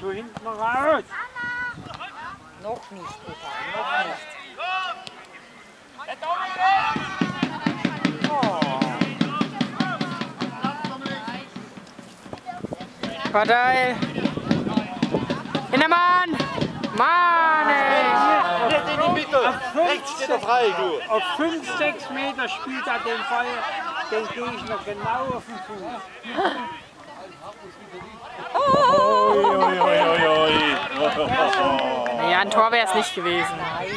So hinten. Noch nicht, Opa, noch nicht. Partei. Hintermann! Mann, Mitte. Rechts steht er frei, du. Auf 5, 6 Meter spielt er den Ball, den Gegner genau auf den Fuß. Ui, ui, ui, ui. Ja, ein Tor wäre es nicht gewesen. Nein,